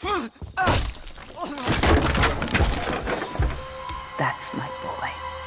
That's my boy.